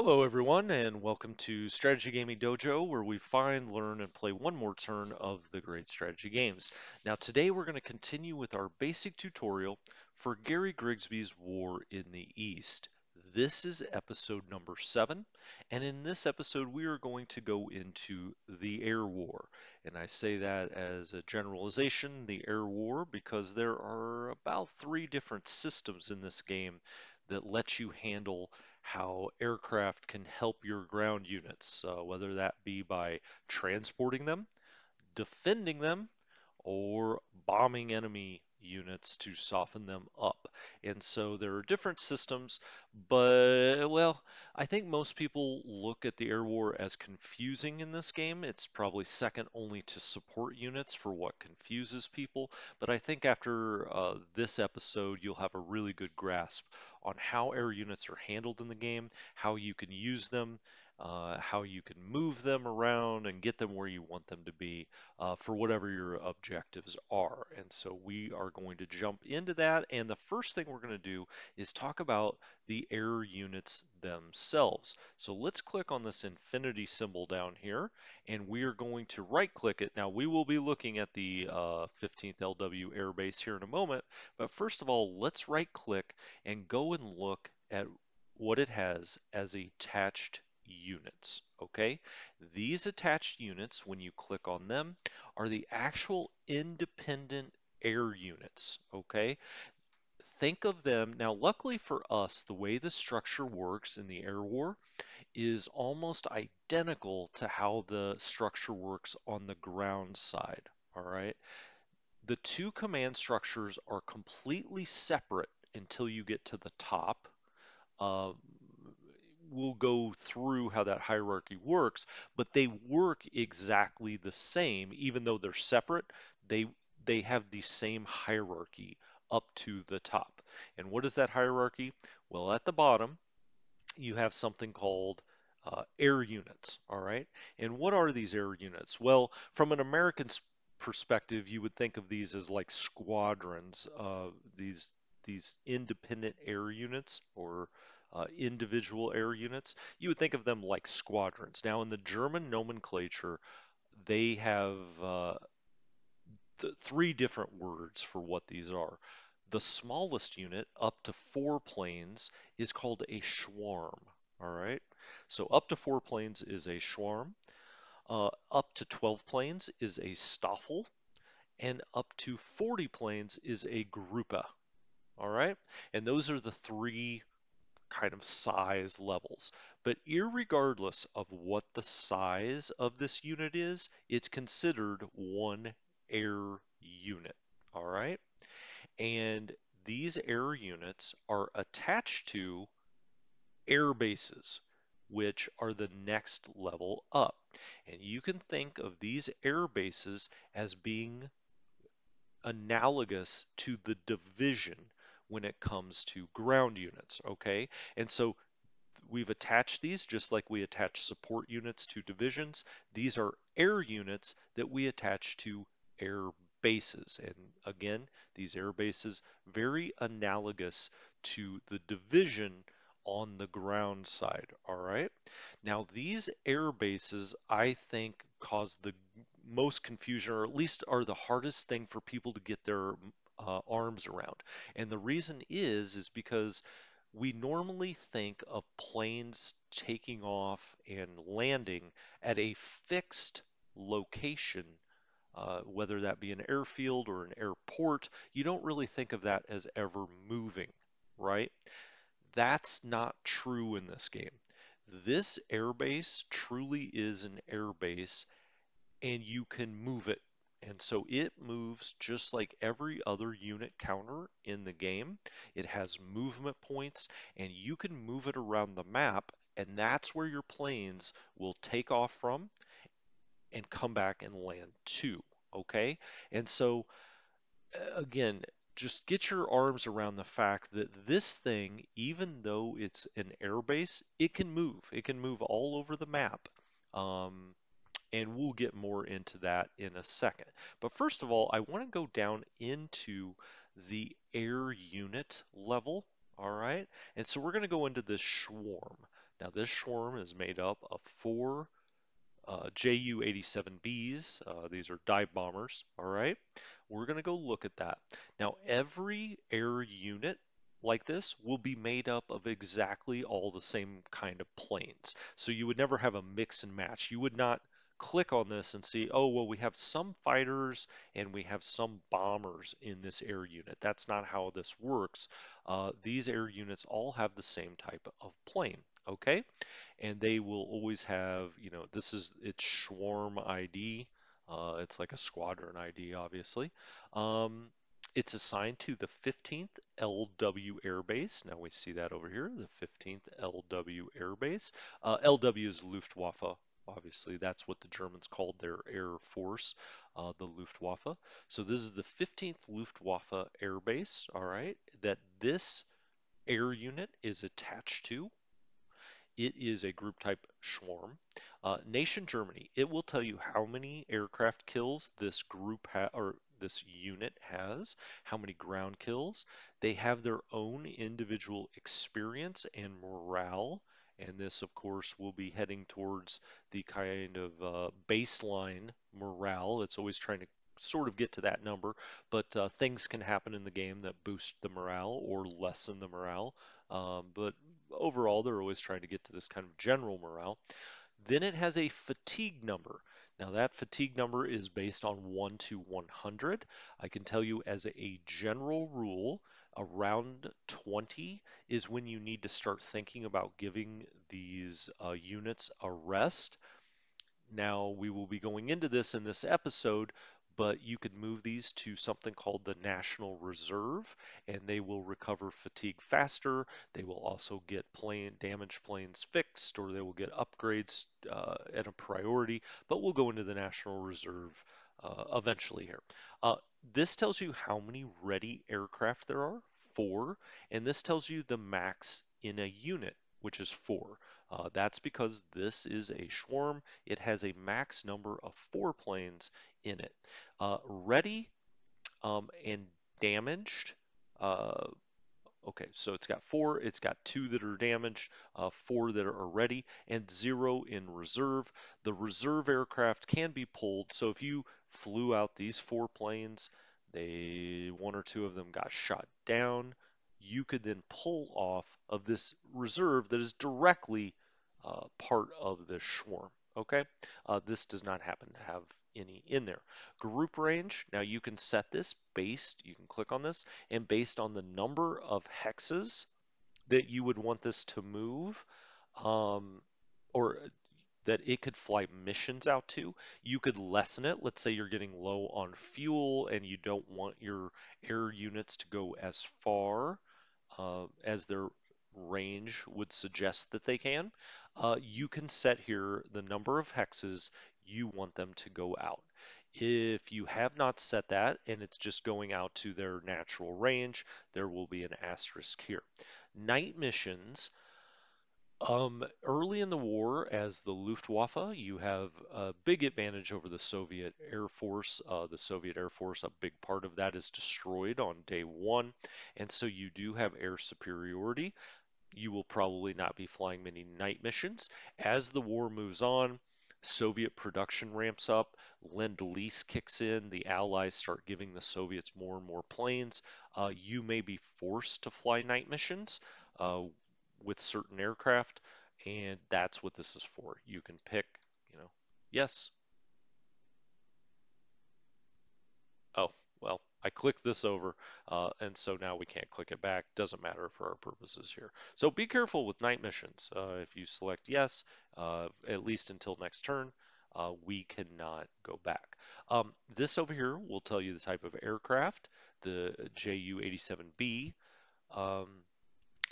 Hello, everyone, and welcome to Strategy Gaming Dojo, where we find, learn, and play one more turn of the great strategy games. Now, today we're going to continue with our basic tutorial for Gary Grigsby's War in the East. This is episode number seven, and in this episode, we are going to go into the Air War. And I say that as a generalization, the Air War, because there are about three different systems in this game that let you handle how aircraft can help your ground units, uh, whether that be by transporting them, defending them, or bombing enemy units to soften them up. And so there are different systems, but well, I think most people look at the air war as confusing in this game. It's probably second only to support units for what confuses people, but I think after uh, this episode, you'll have a really good grasp on how air units are handled in the game, how you can use them, uh, how you can move them around and get them where you want them to be uh, for whatever your objectives are. And so we are going to jump into that. And the first thing we're going to do is talk about the air units themselves. So let's click on this infinity symbol down here, and we are going to right click it. Now we will be looking at the uh, 15th LW airbase here in a moment, but first of all, let's right click and go and look at what it has as attached units, okay? These attached units, when you click on them, are the actual independent air units, okay? Think of them, now luckily for us, the way the structure works in the air war is almost identical to how the structure works on the ground side, all right? The two command structures are completely separate until you get to the top. Uh, we'll go through how that hierarchy works, but they work exactly the same, even though they're separate. They they have the same hierarchy up to the top. And what is that hierarchy? Well, at the bottom, you have something called uh, air units, all right? And what are these air units? Well, from an American perspective, you would think of these as like squadrons, uh, these these independent air units or uh, individual air units. You would think of them like squadrons. Now, in the German nomenclature, they have uh, th three different words for what these are. The smallest unit, up to four planes, is called a Schwarm. All right. So up to four planes is a Schwarm. Uh, up to 12 planes is a Staffel. And up to 40 planes is a Gruppe. All right. And those are the three kind of size levels. But irregardless of what the size of this unit is, it's considered one air unit. All right. And these air units are attached to air bases, which are the next level up. And you can think of these air bases as being analogous to the division when it comes to ground units, okay? And so we've attached these just like we attach support units to divisions. These are air units that we attach to air bases. And again, these air bases very analogous to the division on the ground side, all right? Now, these air bases, I think, cause the most confusion, or at least are the hardest thing for people to get their uh, arms around. And the reason is, is because we normally think of planes taking off and landing at a fixed location, uh, whether that be an airfield or an airport. You don't really think of that as ever moving, right? That's not true in this game. This airbase truly is an airbase and you can move it. And so it moves just like every other unit counter in the game. It has movement points and you can move it around the map and that's where your planes will take off from and come back and land to, okay? And so again, just get your arms around the fact that this thing, even though it's an airbase, it can move. It can move all over the map. Um, and we'll get more into that in a second. But first of all, I want to go down into the air unit level, all right? And so we're going to go into this swarm. Now, this swarm is made up of four uh, Ju-87Bs. Uh, these are dive bombers, all right? We're going to go look at that. Now, every air unit like this will be made up of exactly all the same kind of planes. So you would never have a mix and match. You would not click on this and see, oh, well, we have some fighters and we have some bombers in this air unit. That's not how this works. Uh, these air units all have the same type of plane, okay? and they will always have, you know, this is its swarm ID. Uh, it's like a squadron ID, obviously. Um, it's assigned to the 15th LW Air Base. Now we see that over here, the 15th LW Air Base. Uh, LW is Luftwaffe. Obviously, that's what the Germans called their air force, uh, the Luftwaffe. So this is the 15th Luftwaffe Air Base, all right, that this air unit is attached to. It is a group type swarm. Uh, nation Germany, it will tell you how many aircraft kills this group or this unit has, how many ground kills. They have their own individual experience and morale, and this, of course, will be heading towards the kind of uh, baseline morale. It's always trying to sort of get to that number, but uh, things can happen in the game that boost the morale or lessen the morale. Um, but overall, they're always trying to get to this kind of general morale. Then it has a fatigue number. Now, that fatigue number is based on 1 to 100. I can tell you as a general rule, around 20 is when you need to start thinking about giving these uh, units a rest. Now, we will be going into this in this episode, but you could move these to something called the National Reserve, and they will recover fatigue faster. They will also get plane damaged planes fixed, or they will get upgrades uh, at a priority. But we'll go into the National Reserve uh, eventually here. Uh, this tells you how many ready aircraft there are, four, and this tells you the max in a unit, which is four. Uh, that's because this is a swarm. It has a max number of four planes in it. Uh, ready um, and damaged. Uh, okay, so it's got four, it's got two that are damaged, uh, four that are ready, and zero in reserve. The reserve aircraft can be pulled, so if you flew out these four planes, they one or two of them got shot down, you could then pull off of this reserve that is directly uh, part of the swarm. Okay, uh, this does not happen to have any in there. Group range, now you can set this based, you can click on this, and based on the number of hexes that you would want this to move, um, or that it could fly missions out to, you could lessen it. Let's say you're getting low on fuel and you don't want your air units to go as far uh, as their range would suggest that they can, uh, you can set here the number of hexes you want them to go out. If you have not set that and it's just going out to their natural range, there will be an asterisk here. Night missions, um, early in the war, as the Luftwaffe, you have a big advantage over the Soviet Air Force. Uh, the Soviet Air Force, a big part of that is destroyed on day one, and so you do have air superiority. You will probably not be flying many night missions. As the war moves on, Soviet production ramps up, Lend-Lease kicks in, the Allies start giving the Soviets more and more planes. Uh, you may be forced to fly night missions. Uh, with certain aircraft, and that's what this is for. You can pick, you know, yes. Oh, well, I clicked this over, uh, and so now we can't click it back. Doesn't matter for our purposes here. So be careful with night missions. Uh, if you select yes, uh, at least until next turn, uh, we cannot go back. Um, this over here will tell you the type of aircraft, the Ju-87B. Um,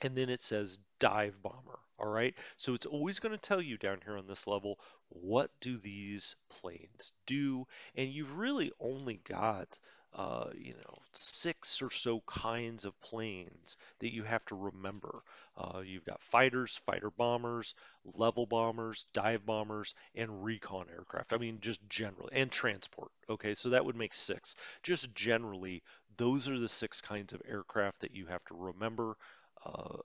and then it says dive bomber. All right. So it's always going to tell you down here on this level, what do these planes do? And you've really only got, uh, you know, six or so kinds of planes that you have to remember. Uh, you've got fighters, fighter bombers, level bombers, dive bombers, and recon aircraft. I mean, just generally, and transport. Okay. So that would make six. Just generally, those are the six kinds of aircraft that you have to remember Uh,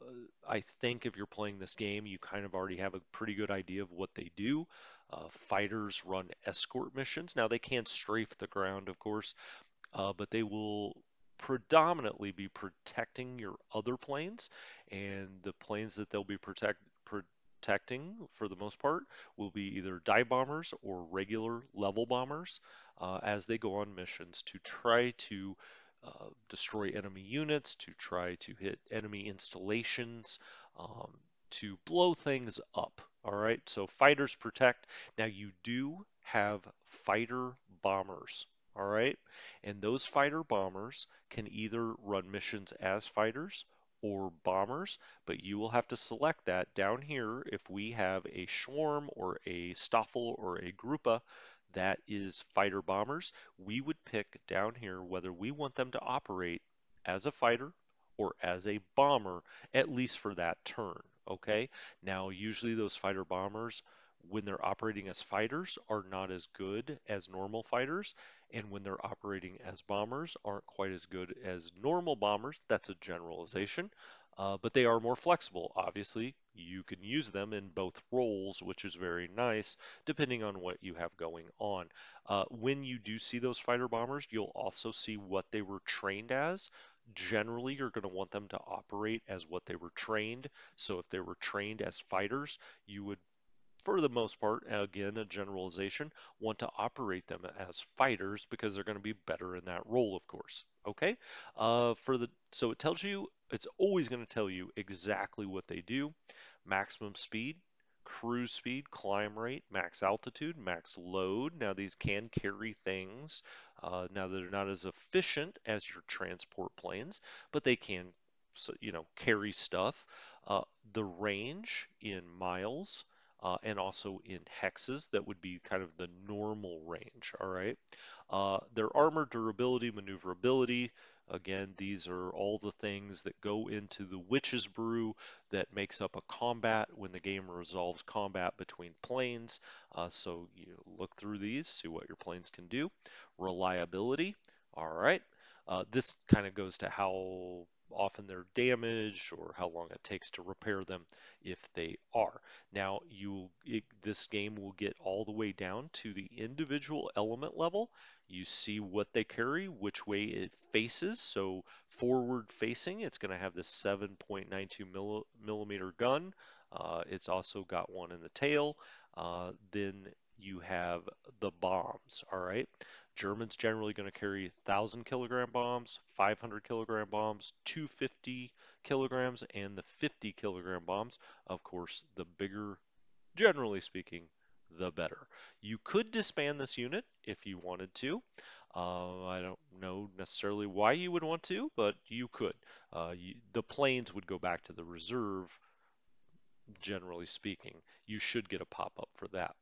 I think if you're playing this game, you kind of already have a pretty good idea of what they do. Uh, fighters run escort missions. Now, they can't strafe the ground, of course, uh, but they will predominantly be protecting your other planes, and the planes that they'll be protect, protecting for the most part will be either dive bombers or regular level bombers uh, as they go on missions to try to uh, destroy enemy units, to try to hit enemy installations, um, to blow things up. All right, so fighters protect. Now you do have fighter bombers. All right, and those fighter bombers can either run missions as fighters or bombers, but you will have to select that down here if we have a swarm or a Staffel or a Gruppe that is fighter bombers, we would pick down here whether we want them to operate as a fighter or as a bomber, at least for that turn. Okay, now usually those fighter bombers, when they're operating as fighters, are not as good as normal fighters, and when they're operating as bombers, aren't quite as good as normal bombers. That's a generalization. Uh, but they are more flexible. Obviously, you can use them in both roles, which is very nice, depending on what you have going on. Uh, when you do see those fighter bombers, you'll also see what they were trained as. Generally, you're going to want them to operate as what they were trained. So if they were trained as fighters, you would for the most part, again, a generalization, want to operate them as fighters because they're going to be better in that role, of course. Okay? Uh, for the so it tells you it's always going to tell you exactly what they do: maximum speed, cruise speed, climb rate, max altitude, max load. Now these can carry things. Uh, now they're not as efficient as your transport planes, but they can, you know, carry stuff. Uh, the range in miles uh, and also in hexes that would be kind of the normal range, all right? Uh, their armor, durability, maneuverability, again, these are all the things that go into the Witch's Brew that makes up a combat when the game resolves combat between planes. Uh, so you look through these, see what your planes can do. Reliability, all right. Uh, this kind of goes to how often they're damaged or how long it takes to repair them if they are. Now, you it, this game will get all the way down to the individual element level. You see what they carry, which way it faces. So forward facing, it's going to have this 7.92 millimeter gun. Uh, it's also got one in the tail. Uh, then you have the bombs, all right? German's generally going to carry 1,000 kilogram bombs, 500 kilogram bombs, 250 kilograms, and the 50 kilogram bombs. Of course, the bigger, generally speaking, the better. You could disband this unit if you wanted to. Uh, I don't know necessarily why you would want to, but you could. Uh, you, the planes would go back to the reserve generally speaking. You should get a pop-up for that.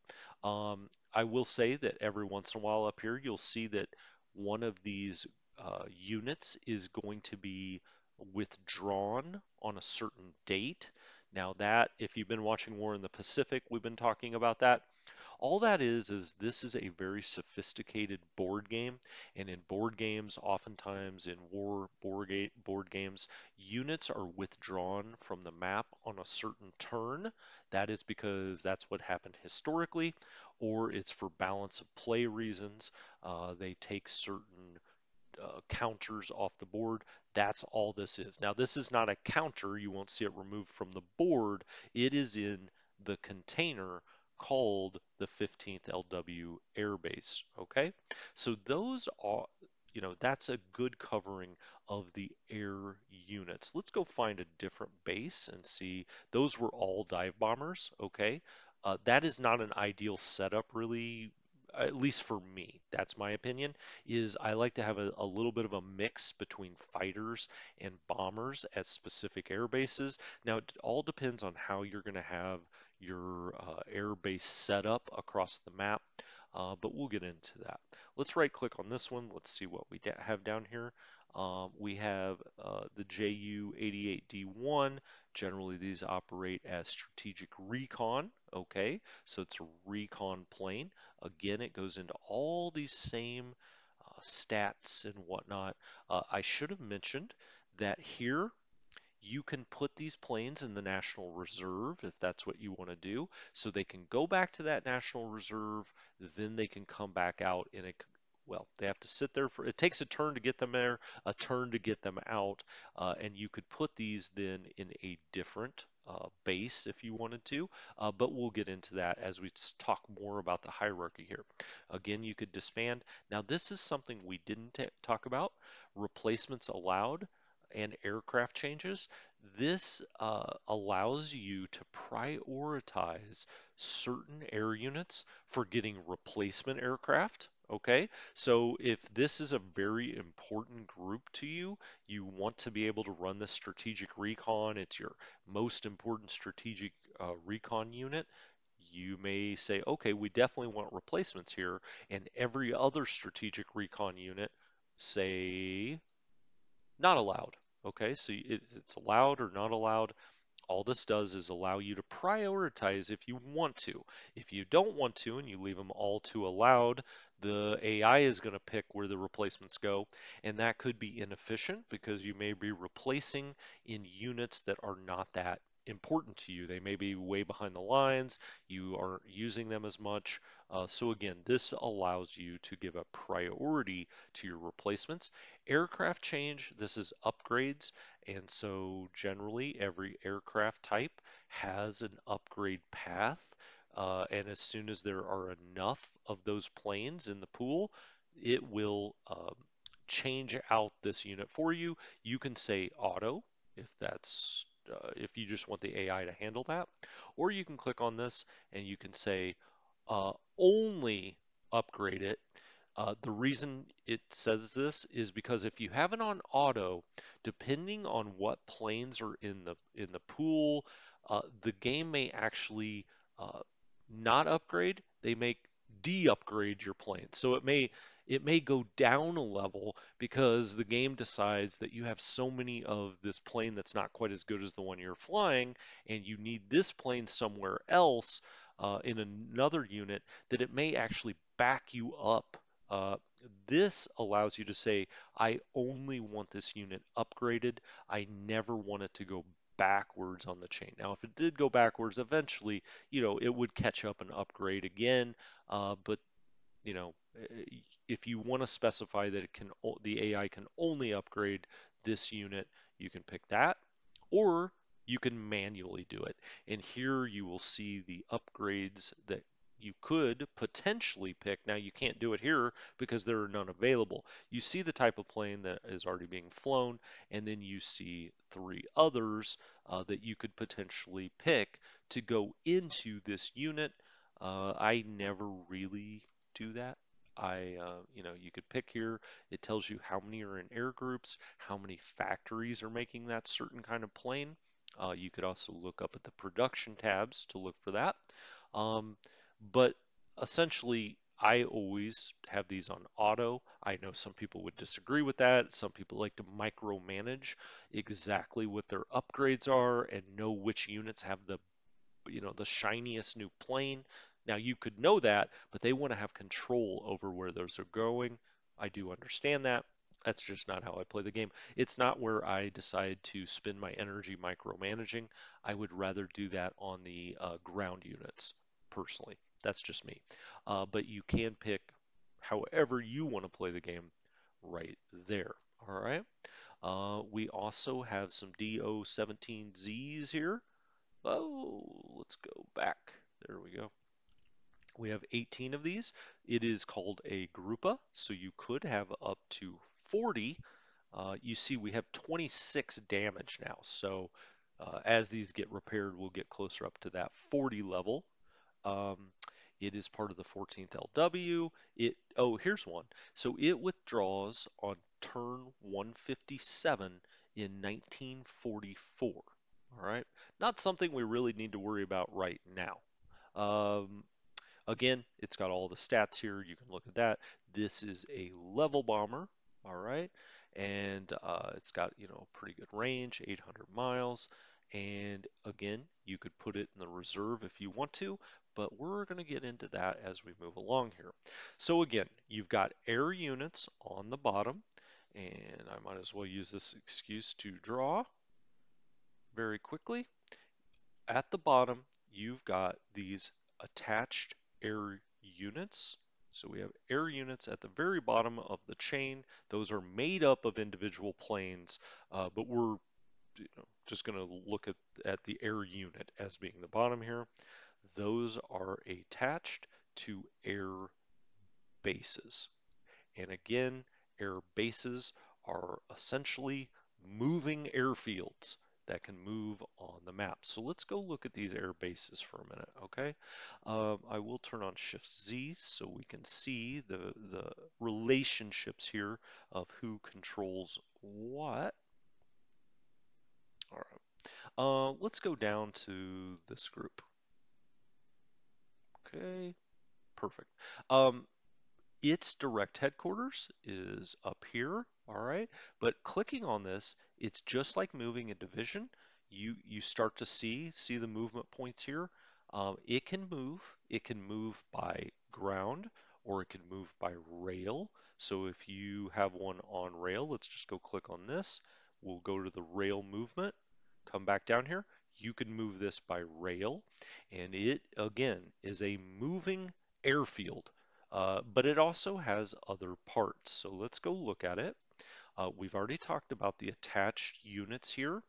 Um, I will say that every once in a while up here, you'll see that one of these uh, units is going to be withdrawn on a certain date. Now that, if you've been watching War in the Pacific, we've been talking about that. All that is, is this is a very sophisticated board game. And in board games, oftentimes in war board, board games, units are withdrawn from the map on a certain turn. That is because that's what happened historically, or it's for balance of play reasons. Uh, they take certain uh, counters off the board. That's all this is. Now, this is not a counter. You won't see it removed from the board. It is in the container called the 15th LW Air Base. Okay, so those are, you know, that's a good covering of the air units. Let's go find a different base and see. Those were all dive bombers. Okay, uh, that is not an ideal setup, really. At least for me, that's my opinion. Is I like to have a, a little bit of a mix between fighters and bombers at specific air bases. Now, it all depends on how you're going to have your uh, air base setup across the map, uh, but we'll get into that. Let's right click on this one. Let's see what we have down here. Um, we have uh, the JU-88D1. Generally, these operate as strategic recon. Okay, so it's a recon plane. Again, it goes into all these same uh, stats and whatnot. Uh, I should have mentioned that here you can put these planes in the National Reserve if that's what you want to do. So they can go back to that National Reserve, then they can come back out in a well, they have to sit there for it takes a turn to get them there, a turn to get them out, uh, and you could put these then in a different uh, base if you wanted to, uh, but we'll get into that as we talk more about the hierarchy here. Again, you could disband. Now, this is something we didn't talk about replacements allowed and aircraft changes. This uh, allows you to prioritize certain air units for getting replacement aircraft. Okay, so if this is a very important group to you, you want to be able to run the strategic recon, it's your most important strategic uh, recon unit, you may say, okay, we definitely want replacements here, and every other strategic recon unit, say, not allowed. Okay, so it's allowed or not allowed. All this does is allow you to prioritize if you want to. If you don't want to and you leave them all to allowed, the AI is going to pick where the replacements go, and that could be inefficient because you may be replacing in units that are not that important to you. They may be way behind the lines, you aren't using them as much. Uh, so again, this allows you to give a priority to your replacements. Aircraft change, this is upgrades. And so generally every aircraft type has an upgrade path. Uh, and as soon as there are enough of those planes in the pool, it will um, change out this unit for you. You can say auto if that's uh, if you just want the AI to handle that, or you can click on this and you can say uh, only upgrade it uh, the reason it says this is because if you have it on auto, depending on what planes are in the in the pool, uh, the game may actually uh, not upgrade. They may de-upgrade your plane. So it may it may go down a level because the game decides that you have so many of this plane that's not quite as good as the one you're flying, and you need this plane somewhere else uh, in another unit that it may actually back you up uh, this allows you to say, I only want this unit upgraded. I never want it to go backwards on the chain. Now, if it did go backwards, eventually, you know, it would catch up and upgrade again. Uh, but, you know, eh, if you want to specify that it can, the AI can only upgrade this unit, you can pick that. Or you can manually do it. And here you will see the upgrades that you could potentially pick. Now you can't do it here because there are none available. You see the type of plane that is already being flown, and then you see three others uh, that you could potentially pick to go into this unit. Uh, I never really do that. I, uh, you know, you could pick here. It tells you how many are in air groups, how many factories are making that certain kind of plane. Uh, you could also look up at the production tabs to look for that. Um, but essentially, I always have these on auto. I know some people would disagree with that. Some people like to micromanage exactly what their upgrades are and know which units have the you know the shiniest new plane. Now you could know that, but they want to have control over where those are going. I do understand that. That's just not how I play the game. It's not where I decide to spend my energy micromanaging. I would rather do that on the uh, ground units personally. That's just me. Uh, but you can pick however you want to play the game right there. All right. Uh, we also have some DO17Zs here. Oh, let's go back. There we go. We have 18 of these. It is called a Gruppe, so you could have up to 40. Uh, you see we have 26 damage now, so uh, as these get repaired, we'll get closer up to that 40 level. Um, it is part of the 14th LW. It oh, here's one. So it withdraws on turn 157 in 1944. All right, not something we really need to worry about right now. Um, again, it's got all the stats here. You can look at that. This is a level bomber. All right, and uh, it's got you know a pretty good range, 800 miles. And again, you could put it in the reserve if you want to, but we're going to get into that as we move along here. So again, you've got air units on the bottom, and I might as well use this excuse to draw. very quickly. At the bottom, you've got these attached air units. So we have air units at the very bottom of the chain. Those are made up of individual planes, uh, but we're you know, just going to look at, at the air unit as being the bottom here. Those are attached to air bases. And again, air bases are essentially moving airfields that can move on the map. So let's go look at these air bases for a minute, okay? Um, I will turn on Shift Z so we can see the, the relationships here of who controls what. All right. Uh, let's go down to this group. Okay, perfect. Um, its direct headquarters is up here, all right? But clicking on this, it's just like moving a division. You, you start to see, see the movement points here. Um, it can move, it can move by ground or it can move by rail. So if you have one on rail, let's just go click on this. We'll go to the rail movement, come back down here. You can move this by rail and it again is a moving airfield. Uh, but it also has other parts. So let's go look at it. Uh, we've already talked about the attached units here.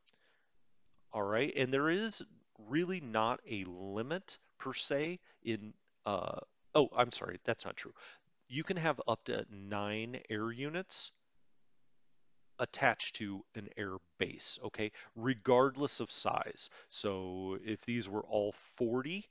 All right, and there is really not a limit per se in, uh, oh, I'm sorry, that's not true. You can have up to nine air units attached to an air base, okay, regardless of size. So if these were all 40,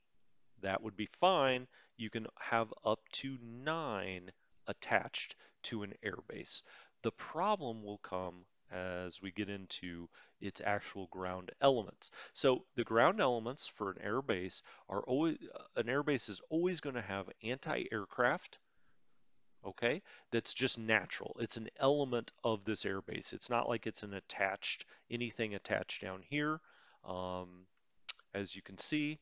that would be fine. You can have up to nine attached to an airbase. The problem will come as we get into its actual ground elements. So the ground elements for an airbase are always, an airbase is always going to have anti-aircraft, okay? That's just natural. It's an element of this airbase. It's not like it's an attached, anything attached down here. Um, as you can see,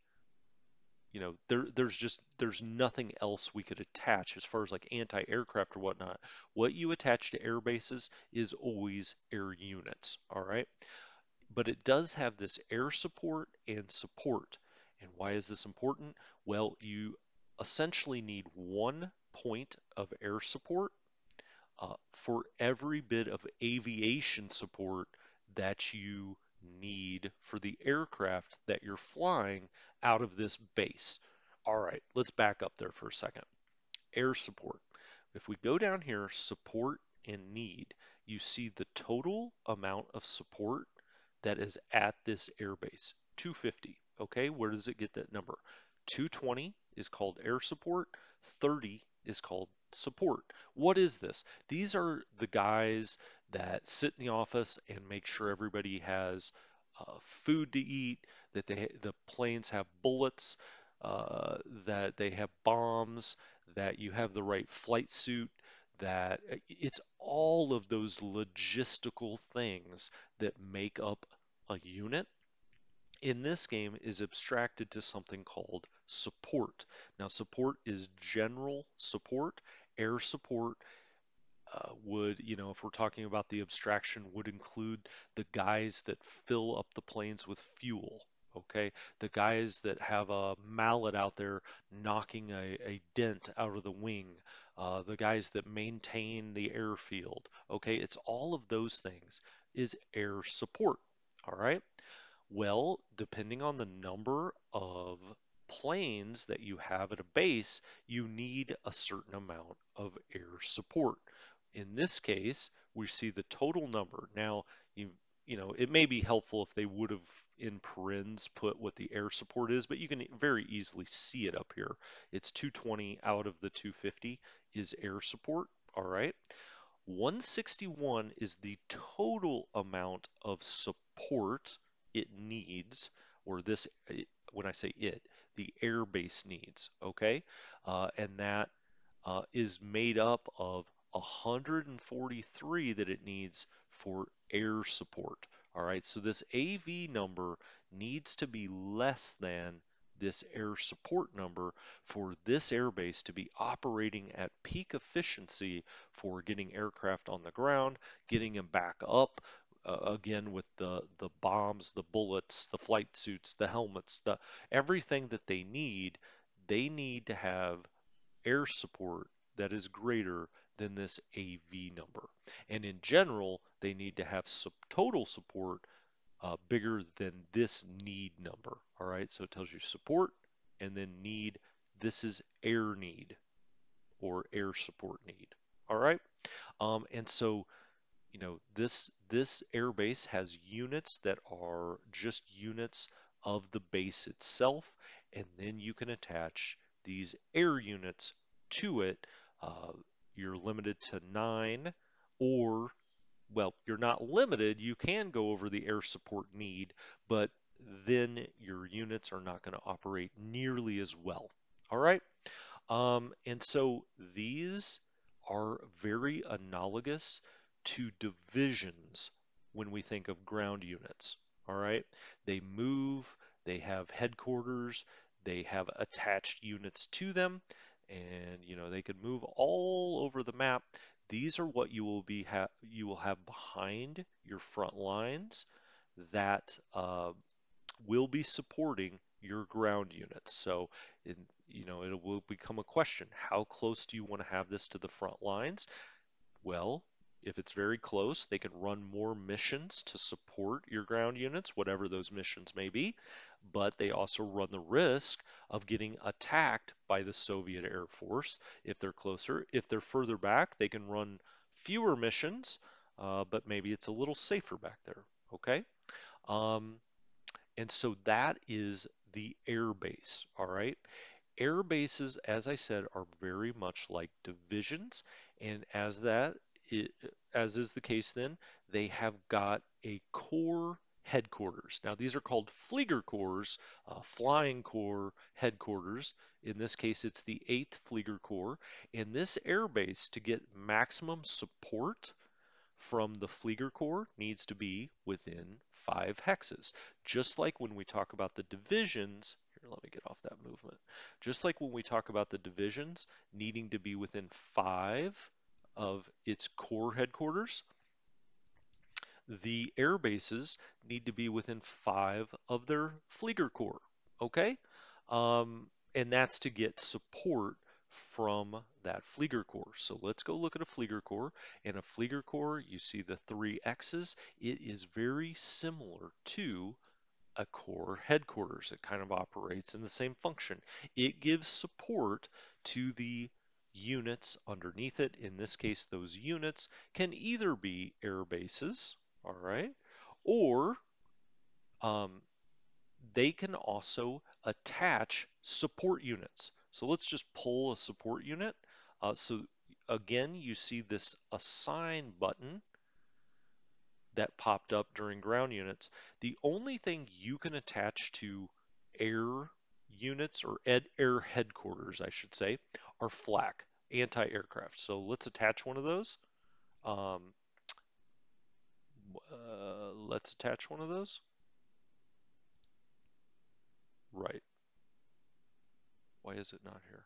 you know, there there's just there's nothing else we could attach as far as like anti-aircraft or whatnot. What you attach to air bases is always air units, all right? But it does have this air support and support. And why is this important? Well, you essentially need one point of air support uh, for every bit of aviation support that you need for the aircraft that you're flying out of this base. All right, let's back up there for a second. Air support. If we go down here, support and need, you see the total amount of support that is at this airbase, 250. Okay, where does it get that number? 220 is called air support, 30 is called support. What is this? These are the guys that sit in the office and make sure everybody has uh, food to eat, that they the planes have bullets, uh, that they have bombs, that you have the right flight suit, that uh, it's all of those logistical things that make up a unit in this game is abstracted to something called support. Now, support is general support. Air support uh, would, you know, if we're talking about the abstraction, would include the guys that fill up the planes with fuel. Okay, the guys that have a mallet out there knocking a, a dent out of the wing, uh, the guys that maintain the airfield. Okay, it's all of those things is air support. All right. Well, depending on the number of planes that you have at a base, you need a certain amount of air support. In this case, we see the total number. Now, you you know, it may be helpful if they would have in parens put what the air support is, but you can very easily see it up here. It's 220 out of the 250 is air support, all right? 161 is the total amount of support it needs, or this, when I say it, the air base needs, okay? Uh, and that uh, is made up of 143 that it needs for air support. All right, so this AV number needs to be less than this air support number for this airbase to be operating at peak efficiency for getting aircraft on the ground, getting them back up, uh, again with the the bombs, the bullets, the flight suits, the helmets, the everything that they need, they need to have air support that is greater than this AV number. And in general, they need to have sub total support uh, bigger than this need number. All right, so it tells you support and then need. This is air need or air support need. All right, um, and so you know this this air base has units that are just units of the base itself, and then you can attach these air units to it. Uh, you're limited to nine, or well, you're not limited. You can go over the air support need, but then your units are not going to operate nearly as well. All right. Um, and so these are very analogous to divisions when we think of ground units. All right. They move, they have headquarters, they have attached units to them, and you know they can move all over the map. These are what you will be ha you will have behind your front lines that uh, will be supporting your ground units. So, in, you know, it will become a question. How close do you want to have this to the front lines? Well, if it's very close, they can run more missions to support your ground units, whatever those missions may be, but they also run the risk of getting attacked by the Soviet Air Force if they're closer. If they're further back, they can run fewer missions, uh, but maybe it's a little safer back there, okay? Um, and so that is the air base, all right? Air bases, as I said, are very much like divisions, and as that, as is the case then, they have got a corps headquarters. Now these are called Fliegerkorps, uh, flying corps headquarters. In this case, it's the 8th Flieger Corps. And this air base, to get maximum support from the Flieger Corps, needs to be within five hexes. Just like when we talk about the divisions, here, let me get off that movement. Just like when we talk about the divisions needing to be within five of its corps headquarters, the air bases need to be within five of their Fliegerkorps, okay? Um, and that's to get support from that Fliegerkorps. So let's go look at a Fliegerkorps. And a Fliegerkorps, you see the three X's. It is very similar to a corps headquarters. It kind of operates in the same function. It gives support to the units underneath it. In this case, those units can either be air bases, all right, or um, they can also attach support units. So let's just pull a support unit. Uh, so again, you see this assign button that popped up during ground units. The only thing you can attach to air units or ed air headquarters, I should say, are flak, anti-aircraft. So let's attach one of those. Um, uh, let's attach one of those. Right. Why is it not here?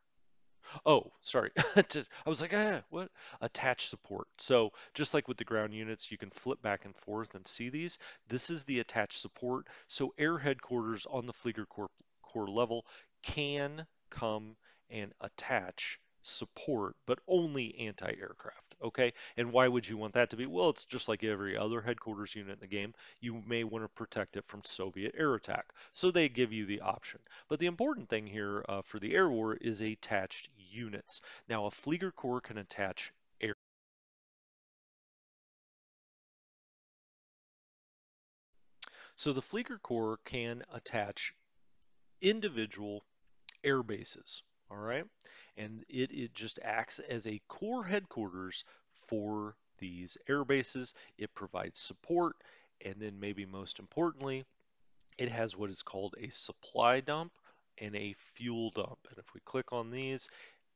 Oh, sorry. I was like, ah, what? Attach support. So just like with the ground units, you can flip back and forth and see these. This is the attached support. So air headquarters on the Flieger Corps, Corps level can come and attach support, but only anti-aircraft, okay? And why would you want that to be? Well, it's just like every other headquarters unit in the game. You may want to protect it from Soviet air attack, so they give you the option. But the important thing here uh, for the air war is attached units. Now, a Flieger Corps can attach air. So the Flieger Corps can attach individual air bases, all right? And it, it just acts as a corps headquarters for these air bases. It provides support, and then maybe most importantly, it has what is called a supply dump and a fuel dump. And if we click on these,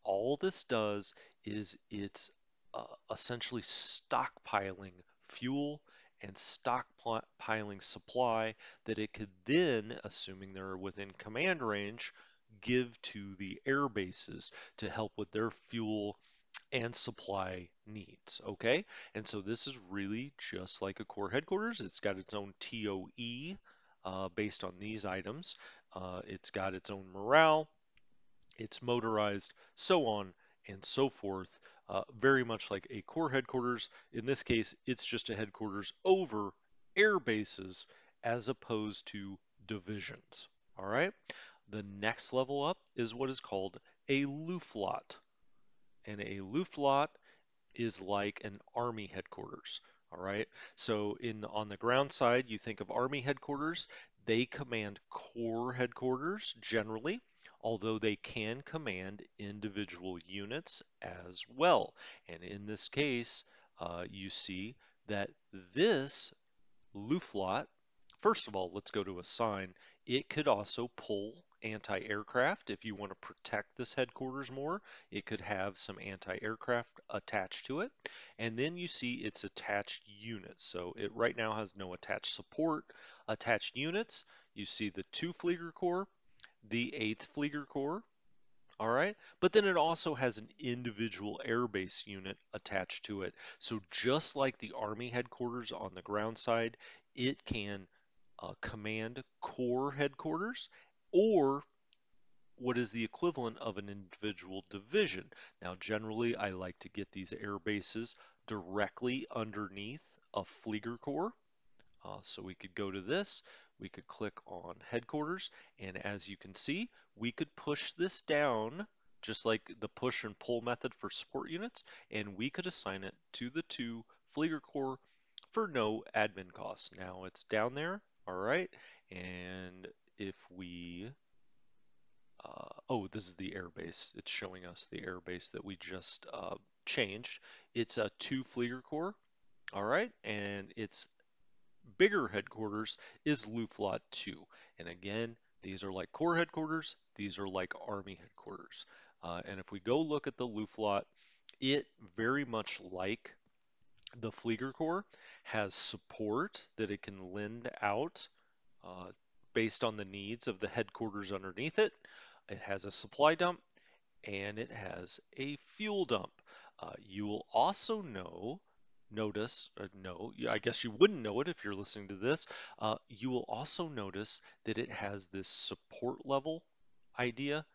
all this does is it's uh, essentially stockpiling fuel and stockpiling supply that it could then, assuming they're within command range, give to the air bases to help with their fuel and supply needs. Okay, and so this is really just like a corps headquarters. It's got its own TOE uh, based on these items. Uh, it's got its own morale, it's motorized, so on and so forth. Uh, very much like a corps headquarters. In this case, it's just a headquarters over air bases as opposed to divisions. All right. The next level up is what is called a Luftflotte. And a Luftflotte is like an army headquarters. All right. So in on the ground side, you think of army headquarters. They command corps headquarters generally, although they can command individual units as well. And in this case, uh, you see that this Luftflotte, first of all, let's go to assign. It could also pull anti-aircraft if you want to protect this headquarters more. It could have some anti-aircraft attached to it. And then you see its attached units. So it right now has no attached support. Attached units, you see the 2 Flieger Corps, the 8th Flieger Corps, all right. But then it also has an individual airbase unit attached to it. So just like the Army headquarters on the ground side, it can uh, command corps headquarters or what is the equivalent of an individual division. Now, generally, I like to get these air bases directly underneath a Flieger Corps. Uh, so we could go to this, we could click on headquarters, and as you can see, we could push this down just like the push and pull method for support units, and we could assign it to the two Flieger Corps for no admin costs. Now it's down there, all right, and if we, uh, oh, this is the airbase. It's showing us the airbase that we just uh, changed. It's a two Flieger Corps, all right, and it's bigger headquarters is Luftflotte 2. And again, these are like corps headquarters, these are like army headquarters. Uh, and if we go look at the Luftflotte, it very much like the Flieger Corps has support that it can lend out uh, based on the needs of the headquarters underneath it. It has a supply dump and it has a fuel dump. Uh, you will also know, notice, uh, no, I guess you wouldn't know it if you're listening to this. Uh, you will also notice that it has this support level idea.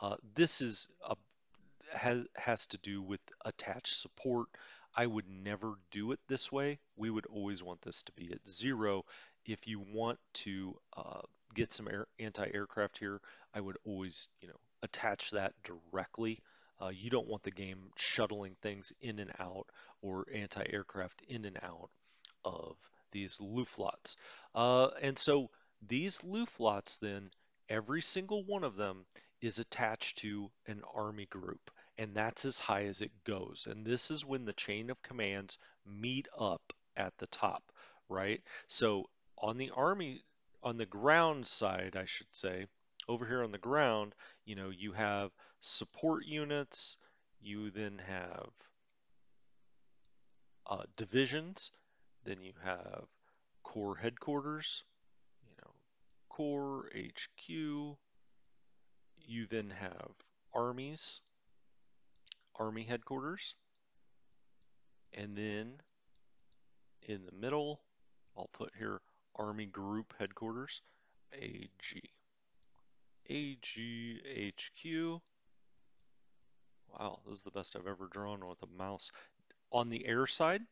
Uh, this is a has has to do with attached support. I would never do it this way. We would always want this to be at zero. If you want to uh, get some air, anti-aircraft here, I would always, you know, attach that directly. Uh, you don't want the game shuttling things in and out or anti-aircraft in and out of these Luftflottes. Uh, and so these Luftflottes then, every single one of them is attached to an army group and that's as high as it goes. And this is when the chain of commands meet up at the top, right? So on the army, on the ground side, I should say, over here on the ground, you know, you have support units, you then have uh, divisions, then you have corps headquarters, you know, corps HQ, you then have armies, army headquarters, and then in the middle, I'll put here Army Group Headquarters, AG. AGHQ. Wow, this is the best I've ever drawn with a mouse. On the air side,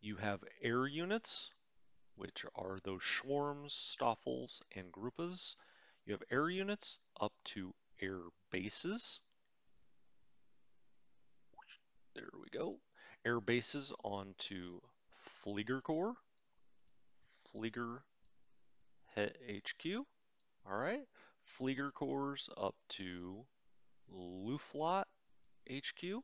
you have air units, which are those swarms, Staffels, and Gruppas. You have air units up to air bases. There we go. Air bases onto Flieger Corps. Flieger HQ. All right. Flieger Corps up to Luftflotte HQ.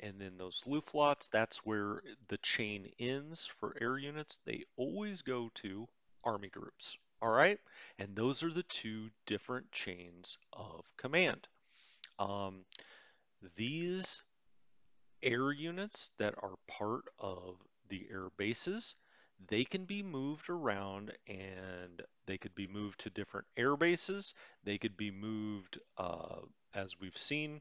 And then those Luftflottes, that's where the chain ends for air units. They always go to army groups. All right. And those are the two different chains of command. Um, these air units that are part of the air bases, they can be moved around and they could be moved to different air bases. They could be moved, uh, as we've seen,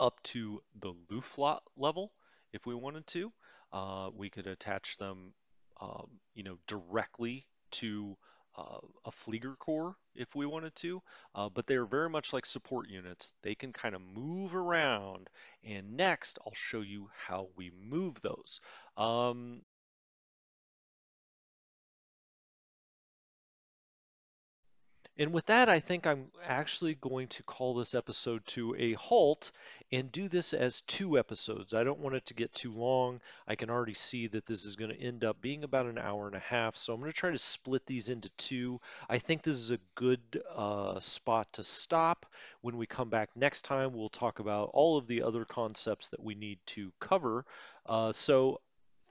up to the Luftflotte level if we wanted to. Uh, we could attach them, um, you know, directly to uh, a Flieger Corps if we wanted to, uh, but they're very much like support units. They can kind of move around, and next I'll show you how we move those. Um, And with that, I think I'm actually going to call this episode to a halt and do this as two episodes. I don't want it to get too long. I can already see that this is going to end up being about an hour and a half, so I'm going to try to split these into two. I think this is a good uh, spot to stop. When we come back next time, we'll talk about all of the other concepts that we need to cover. Uh, so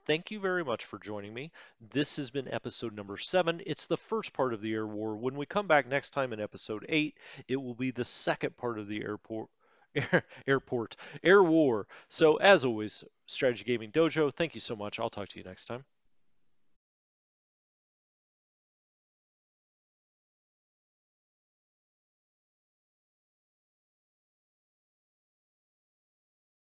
Thank you very much for joining me. This has been episode number seven. It's the first part of the Air War. When we come back next time in episode eight, it will be the second part of the airport. Air, airport, Air War. So, as always, Strategy Gaming Dojo, thank you so much. I'll talk to you next time.